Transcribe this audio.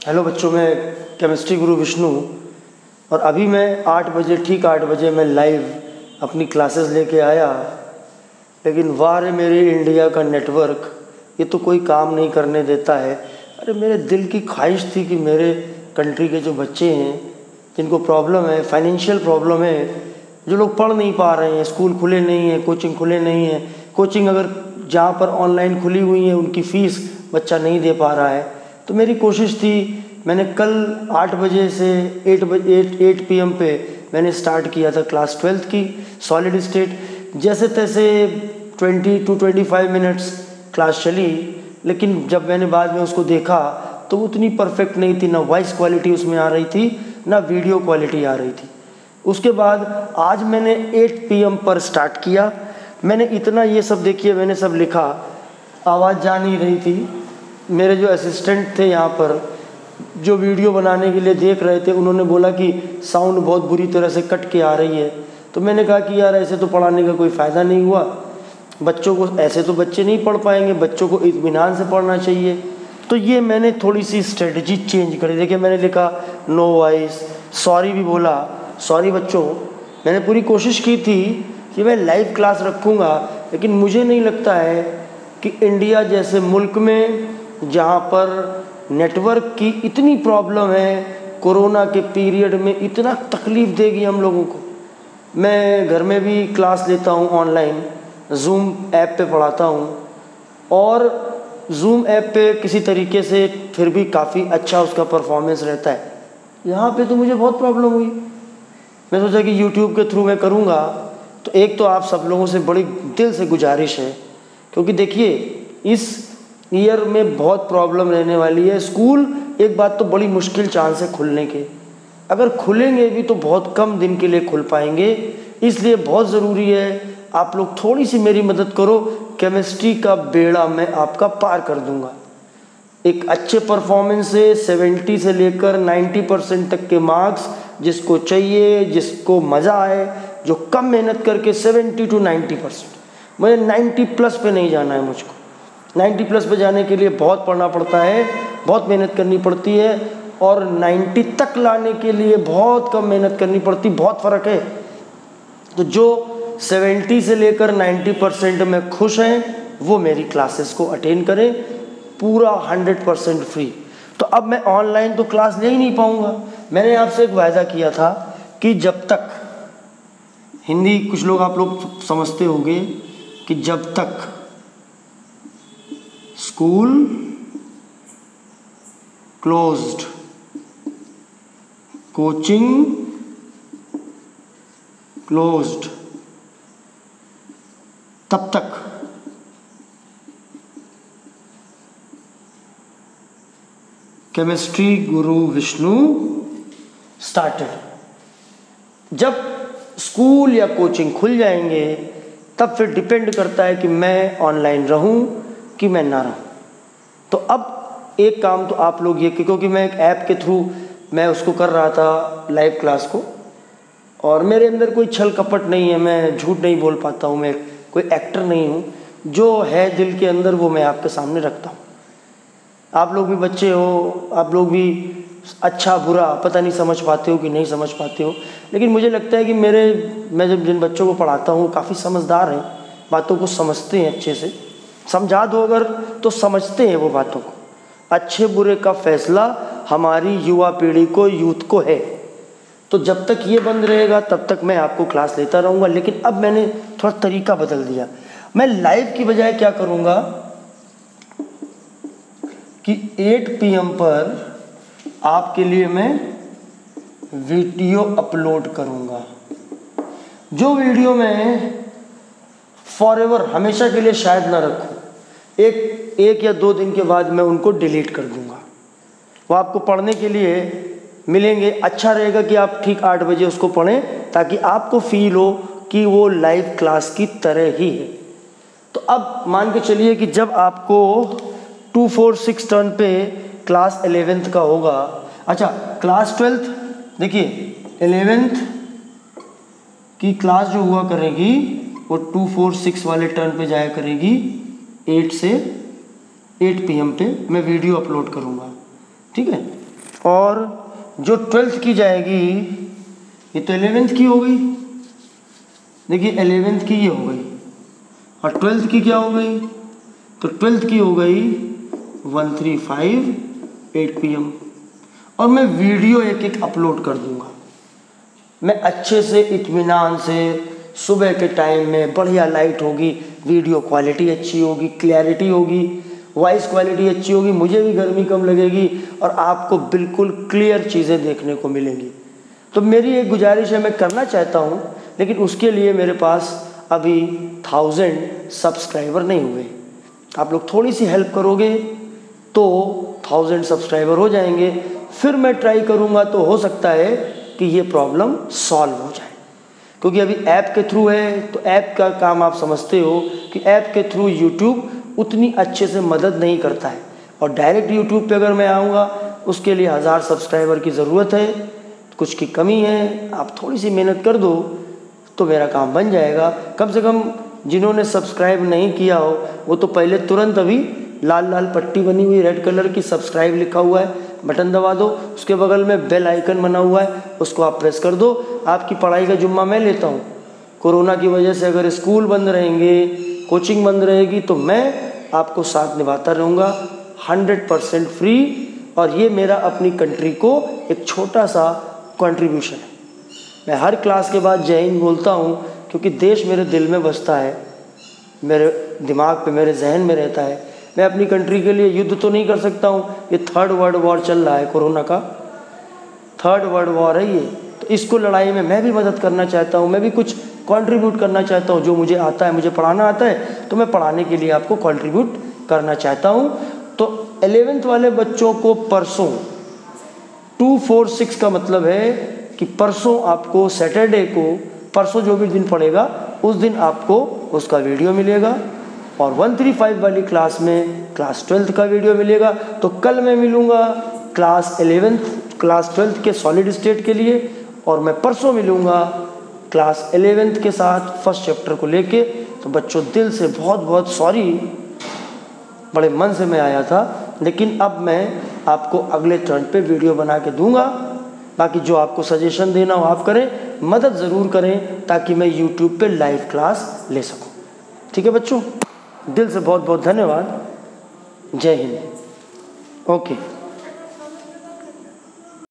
Hello बच्चों, मैं chemistry Guru Vishnu और अभी मैं आठ बजे, ठीक आठ बजे मैं लाइव अपनी क्लासेस लेके आया। लेकिन वाह रे मेरे इंडिया का नेटवर्क ये तो कोई काम नहीं करने देता है। अरे मेरे दिल की ख्वाहिश थी कि मेरे कंट्री के जो बच्चे हैं, जिनको प्रॉब्लम है फाइनेंशियल प्रॉब्लम है, जो लोग पढ़ नहीं पा रहे हैं स्कूल खुले नहीं हैं कोचिंग खुले नहीं हैं कोचिंग अगर जहाँ पर ऑनलाइन खुली हुई है, उनकी फ़ीस बच्चा नहीं दे पा रहा है। तो मेरी कोशिश थी, मैंने कल आठ बजे से एट बजे, एट एट पी पे मैंने स्टार्ट किया था क्लास ट्वेल्थ की सॉलिड स्टेट जैसे तैसे twenty two twenty five minutes class चली, लेकिन जब मैंने बाद में उसको देखा तो उतनी परफेक्ट नहीं थी, ना वॉइस क्वालिटी उसमें आ रही थी, ना वीडियो क्वालिटी आ रही थी। उसके बाद आज मैंने 8 पीएम पर स्टार्ट किया। मैंने इतना ये सब देखिए, मैंने सब लिखा, आवाज़ जा नहीं रही थी। मेरे जो असिस्टेंट थे यहाँ पर, जो वीडियो बनाने के लिए देख रहे थे, उन्होंने बोला कि साउंड बहुत बुरी तरह से कट के आ रही है। तो मैंने कहा कि यार ऐसे तो पढ़ाने का कोई फ़ायदा नहीं हुआ। बच्चों को, ऐसे तो बच्चे नहीं पढ़ पाएँगे, बच्चों को इतमान से पढ़ना चाहिए। तो ये मैंने थोड़ी सी स्ट्रेटजी चेंज करी। देखिए, मैंने लिखा नो वॉइस सॉरी भी बोला। सॉरी बच्चों, मैंने पूरी कोशिश की थी कि मैं लाइव क्लास रखूँगा, लेकिन मुझे नहीं लगता है कि इंडिया जैसे मुल्क में जहाँ पर नेटवर्क की इतनी प्रॉब्लम है, कोरोना के पीरियड में इतना तकलीफ़ देगी हम लोगों को। मैं घर में भी क्लास लेता हूँ ऑनलाइन जूम ऐप पे पढ़ाता हूँ, और जूम ऐप पे किसी तरीके से फिर भी काफ़ी अच्छा उसका परफॉर्मेंस रहता है। यहाँ पे तो मुझे बहुत प्रॉब्लम हुई। मैं सोचा कि यूट्यूब के थ्रू मैं करूँगा तो एक तो आप सब लोगों से बड़ी दिल से गुजारिश है, क्योंकि देखिए, इस ईयर में बहुत प्रॉब्लम रहने वाली है। स्कूल एक बात तो बड़ी मुश्किल चांस है खुलने के। अगर खुलेंगे भी तो बहुत कम दिन के लिए खुल पाएँगे। इसलिए बहुत ज़रूरी है, आप लोग थोड़ी सी मेरी मदद करो। केमिस्ट्री का बेड़ा मैं आपका पार कर दूँगा। एक अच्छे परफॉर्मेंस से 70 से लेकर 90 परसेंट तक के मार्क्स जिसको चाहिए, जिसको मज़ा आए, जो कम मेहनत करके 70 टू 90 परसेंट। मुझे 90 प्लस पे नहीं जाना है मुझको। 90 प्लस पे जाने के लिए बहुत पढ़ना पड़ता है, बहुत मेहनत करनी पड़ती है और 90 तक लाने के लिए बहुत कम मेहनत करनी पड़ती, बहुत फ़र्क है। तो जो 70 से लेकर 90 परसेंट में खुश हैं, वो मेरी क्लासेस को अटेंड करें, पूरा 100 परसेंट फ्री। तो अब मैं ऑनलाइन तो क्लास ले ही नहीं पाऊँगा। मैंने आपसे एक वायदा किया था कि जब तक, हिंदी कुछ लोग आप लोग समझते होंगे कि जब तक स्कूल क्लोज्ड कोचिंग क्लोज्ड तब तक। केमिस्ट्री गुरु विष्णु स्टार्टेड जब स्कूल या कोचिंग खुल जाएँगे, तब फिर डिपेंड करता है कि मैं ऑनलाइन रहूँ कि मैं ना रहूँ। तो अब एक काम तो आप लोग ये क्योंकि मैं एक ऐप के थ्रू मैं उसको कर रहा था लाइव क्लास को, और मेरे अंदर कोई छल कपट नहीं है, मैं झूठ नहीं बोल पाता हूँ, मैं कोई एक्टर नहीं हूँ, जो है दिल के अंदर वो मैं आपके सामने रखता हूँ। आप लोग भी बच्चे हो, आप लोग भी अच्छा बुरा पता नहीं समझ पाते हो कि नहीं समझ पाते हो, लेकिन मुझे लगता है कि मेरे, मैं जब जिन बच्चों को पढ़ाता हूँ काफ़ी समझदार हैं, बातों को समझते हैं अच्छे से। समझा दो अगर तो समझते हैं वो बातों को। अच्छे बुरे का फैसला हमारी युवा पीढ़ी को, यूथ को है। तो जब तक ये बंद रहेगा, तब तक मैं आपको क्लास लेता रहूँगा। लेकिन अब मैंने थोड़ा तरीका बदल दिया। मैं लाइव की बजाय क्या करूँगा कि 8 पीएम पर आपके लिए मैं वीडियो अपलोड करूँगा। जो वीडियो मैं फॉर एवर हमेशा के लिए शायद ना रखूँ। एक एक या दो दिन के बाद मैं उनको डिलीट कर दूँगा। वो आपको पढ़ने के लिए मिलेंगे। अच्छा रहेगा कि आप ठीक आठ बजे उसको पढ़ें, ताकि आपको फील हो कि वो लाइव क्लास की तरह ही है। तो अब मान के चलिए कि जब आपको टू फोर सिक्स टर्न पे क्लास एलेवेंथ का होगा। अच्छा क्लास ट्वेल्थ देखिए एलेवेंथ की क्लास जो हुआ करेगी, वो टू फोर सिक्स वाले टर्न पे जाया करेगी। एट से एट पीएम पे मैं वीडियो अपलोड करूँगा। ठीक है? और जो ट्वेल्थ की जाएगी, ये तो एलेवेंथ की हो गई देखिए एलेवेंथ की ये हो गई। और ट्वेल्थ की क्या हो गई? तो ट्वेल्थ की हो गई one three five eight P और मैं वीडियो एक एक अपलोड कर दूँगा। मैं अच्छे से इत्मीनान से सुबह के टाइम में बढ़िया लाइट होगी। वीडियो क्वालिटी अच्छी होगी क्लैरिटी होगी वॉइस क्वालिटी अच्छी होगी, मुझे भी गर्मी कम लगेगी और आपको बिल्कुल क्लियर चीज़ें देखने को मिलेंगी। तो मेरी एक गुजारिश है, मैं करना चाहता हूँ, लेकिन उसके लिए मेरे पास अभी थाउज़ेंड सब्सक्राइबर नहीं हुए। आप लोग थोड़ी सी हेल्प करोगे तो थाउज़ेंड सब्सक्राइबर हो जाएँगे। फिर मैं ट्राई करूँगा तो हो सकता है कि ये प्रॉब्लम सॉल्व हो जाए। क्योंकि अभी ऐप के थ्रू है तो ऐप का काम आप समझते हो कि ऐप के थ्रू यूट्यूब उतनी अच्छे से मदद नहीं करता है। और डायरेक्ट यूट्यूब पे अगर मैं आऊँगा, उसके लिए हज़ार सब्सक्राइबर की ज़रूरत है, कुछ की कमी है, आप थोड़ी सी मेहनत कर दो तो मेरा काम बन जाएगा। कम से कम जिन्होंने सब्सक्राइब नहीं किया हो, वो तो पहले तुरंत अभी लाल लाल पट्टी बनी हुई, रेड कलर की सब्सक्राइब लिखा हुआ है बटन दबा दो, उसके बगल में बेल आइकन बना हुआ है, उसको आप प्रेस कर दो। आपकी पढ़ाई का जुम्मा मैं लेता हूँ। कोरोना की वजह से अगर स्कूल बंद रहेंगे, कोचिंग बंद रहेगी तो मैं आपको साथ निभाता रहूँगा, हंड्रेड परसेंट फ्री। और ये मेरा अपनी कंट्री को एक छोटा सा कंट्रीब्यूशन है। मैं हर क्लास के बाद जय हिंद बोलता हूँ, क्योंकि देश मेरे दिल में बसता है, मेरे दिमाग पे, मेरे जहन में रहता है। मैं अपनी कंट्री के लिए युद्ध तो नहीं कर सकता हूँ। ये थर्ड वर्ल्ड वॉर चल रहा है कोरोना का। थर्ड वर्ल्ड वॉर है ये। तो इसको लड़ाई में मैं भी मदद करना चाहता हूँ। मैं भी कुछ कंट्रीब्यूट करना चाहता हूँ। जो मुझे आता है, मुझे पढ़ाना आता है तो मैं पढ़ाने के लिए आपको कंट्रीब्यूट करना चाहता हूँ। तो एलेवेंथ वाले बच्चों को परसों टू फोर सिक्स का मतलब है कि परसों आपको सैटरडे को, परसों जो भी दिन पड़ेगा, उस दिन आपको उसका वीडियो मिलेगा। और 135 वाली क्लास में क्लास ट्वेल्थ का वीडियो मिलेगा। तो कल मैं मिलूँगा क्लास एलेवेंथ क्लास ट्वेल्थ के सॉलिड स्टेट के लिए और मैं परसों मिलूँगा क्लास एलेवेंथ के साथ फ़र्स्ट चैप्टर को लेके। तो बच्चों, दिल से बहुत बहुत सॉरी बड़े मन से मैं आया था, लेकिन अब मैं आपको अगले टर्न पे वीडियो बना के दूँगा। बाकी जो आपको सजेशन देना हो, आप करें। मदद ज़रूर करें ताकि मैं यूट्यूब पे लाइव क्लास ले सकूँ। ठीक है बच्चों? दिल से बहुत बहुत धन्यवाद। जय हिंद। ओके।